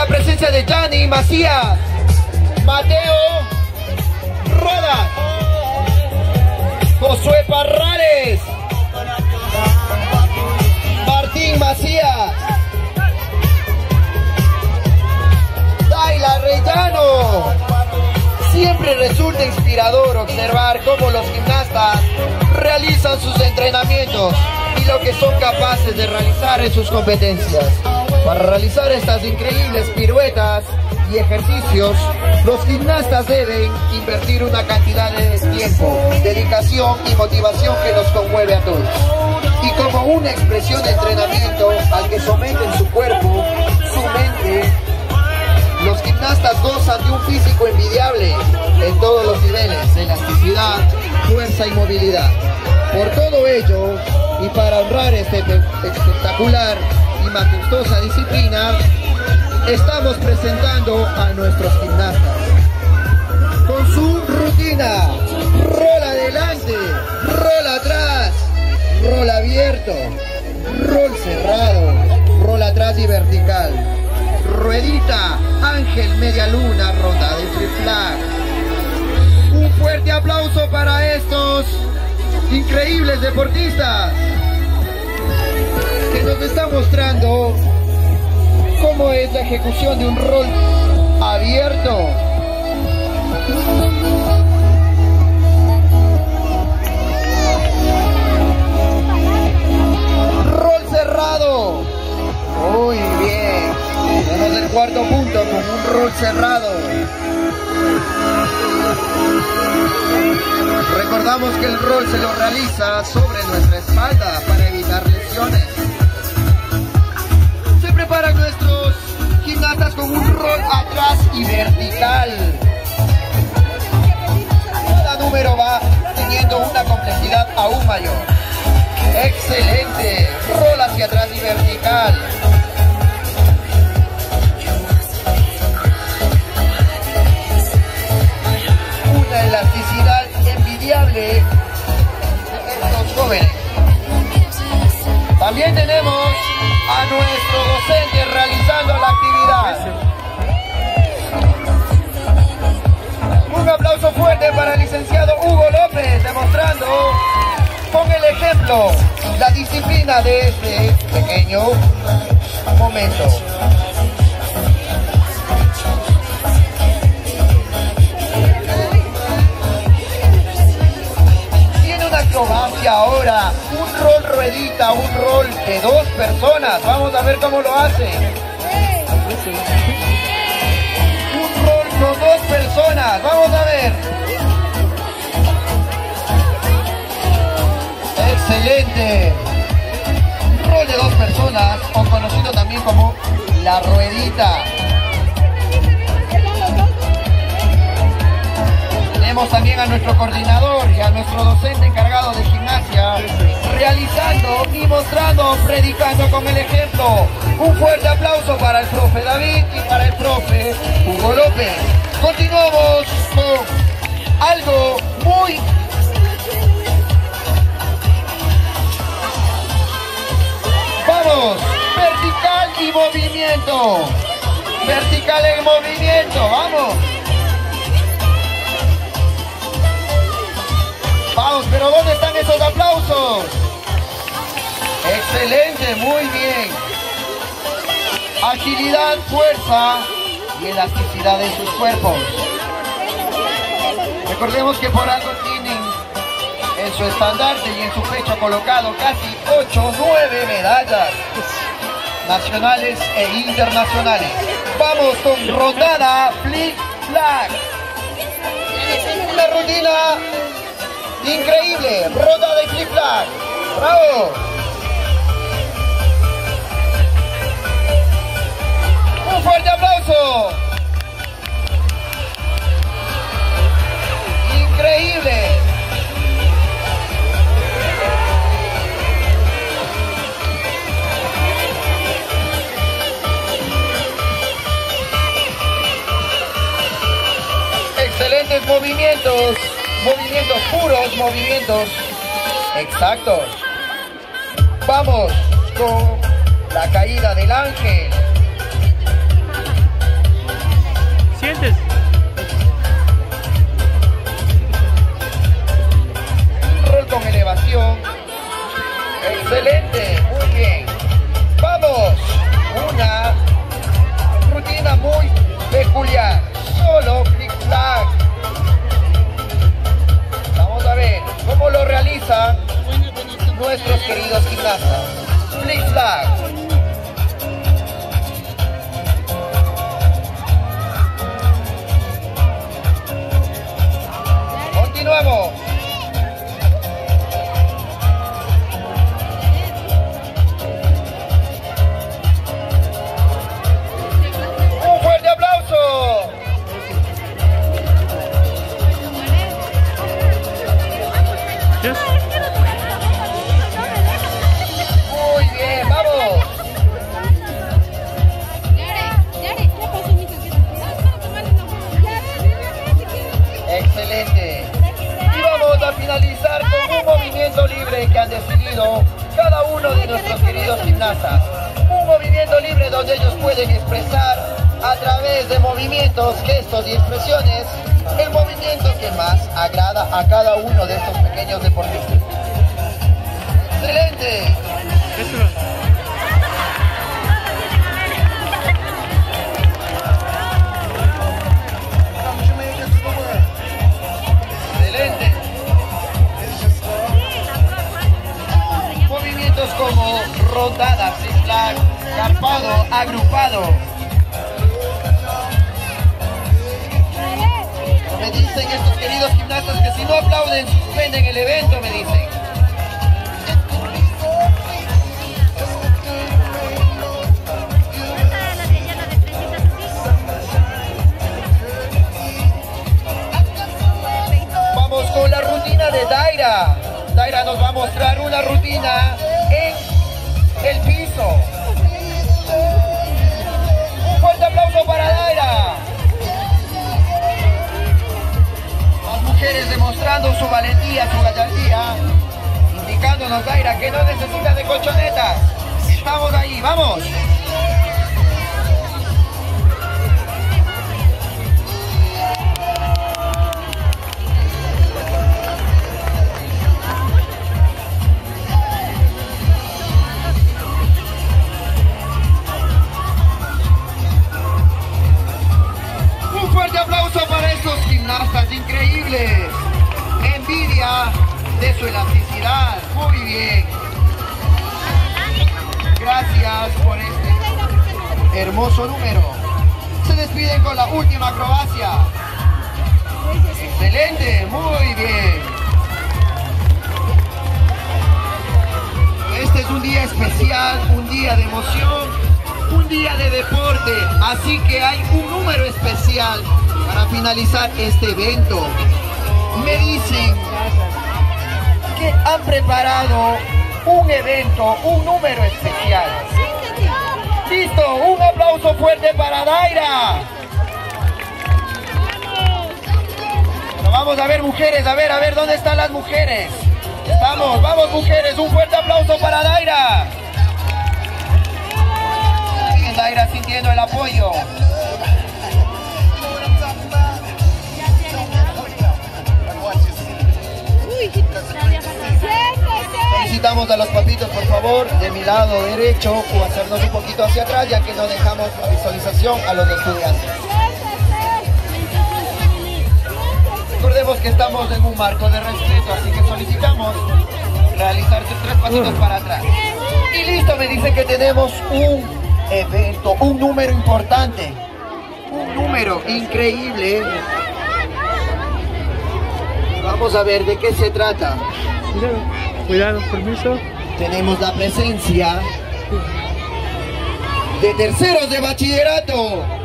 la presencia de Gianni Macías, Mateo Roda, Josué Parrales, Martín Macías, Daila Rellano. Siempre resulta inspirador observar cómo los gimnastas realizan sus entrenamientos y lo que son capaces de realizar en sus competencias. Para realizar estas increíbles piruetas y ejercicios, los gimnastas deben invertir una cantidad de tiempo, dedicación y motivación que nos conmueve a todos. Y como una expresión de entrenamiento al que someten su cuerpo, su mente, los gimnastas gozan de un físico envidiable en todos los niveles, elasticidad, fuerza y movilidad. Por todo ello, y para honrar esta espectacular y majestuosa disciplina, estamos presentando a nuestros gimnastas. Con su rutina, rol adelante, rol atrás, rol abierto, rol cerrado, rol atrás y vertical. Ruedita, Ángel Media Luna, ronda de free flag. Un fuerte aplauso para estos increíbles deportistas nos están mostrando cómo es la ejecución de un rol abierto. Rol cerrado. Muy bien. Tenemos el cuarto punto con un rol cerrado. Recordamos que el rol se lo realiza sobre nuestra espalda para evitar lesiones. Preparan nuestros gimnastas con un rol atrás y vertical. Cada número va teniendo una complejidad aún mayor. Excelente. Rol hacia atrás y vertical. Una elasticidad envidiable de estos jóvenes. También tenemos nuestro docente realizando la actividad. Un aplauso fuerte para el licenciado Hugo López, demostrando con el ejemplo la disciplina de este pequeño momento. Tiene una acrobacia ahora, rol ruedita, un rol de dos personas. Vamos a ver cómo lo hace. Un rol con dos personas. Vamos a ver. Excelente. Un rol de dos personas, o conocido también como la ruedita. También a nuestro coordinador y a nuestro docente encargado de gimnasia realizando y mostrando, predicando con el ejemplo. Un fuerte aplauso para el profe David y para el profe Hugo López. Continuamos con algo muy Vamos, vertical y movimiento. Vertical en movimiento, vamos. Pero ¿dónde están esos aplausos? Excelente, muy bien. Agilidad, fuerza y elasticidad de sus cuerpos. Recordemos que por algo tienen en su estandarte y en su pecho colocado casi 8 o 9 medallas nacionales e internacionales. Vamos con rodada flip flag. Una rutina increíble, rodada y flip flag. Bravo. Un fuerte aplauso. Increíble. Excelentes movimientos, movimientos puros, movimientos exactos. Vamos con la caída del ángel. Plaza. Flag. Expresar a través de movimientos, gestos y expresiones el movimiento que más agrada a cada uno de estos pequeños deportistas. ¡Excelente! Excelente. Movimientos como rondadas, flag, carpado, agrupado. No aplauden suspenden el evento, me dicen. Vamos con la rutina de Daira. Daira nos va a mostrar una rutina en el piso. Demostrando su valentía, su gallardía, indicándonos Daira que no necesita de colchonetas. Estamos ahí, vamos. De su elasticidad. Muy bien. Gracias por este hermoso número. Se despiden con la última acrobacia. Excelente, muy bien. Este es un día especial, un día de emoción, un día de deporte, así que hay un número especial para finalizar este evento. Me dicen que han preparado un evento, un número especial. Listo, un aplauso fuerte para Daira. Pero vamos a ver mujeres, a ver, a ver, ¿dónde están las mujeres? Vamos, vamos mujeres, un fuerte aplauso para Daira. Daira sintiendo el apoyo. Solicitamos a los papitos, por favor, de mi lado derecho o hacernos un poquito hacia atrás, ya que no dejamos la visualización a los estudiantes. Recordemos que estamos en un marco de respeto, así que solicitamos realizar tres pasitos para atrás. Y listo, me dice que tenemos un evento, un número importante, un número increíble. Vamos a ver de qué se trata. Cuidado, cuidado, permiso. Tenemos la presencia de terceros de bachillerato.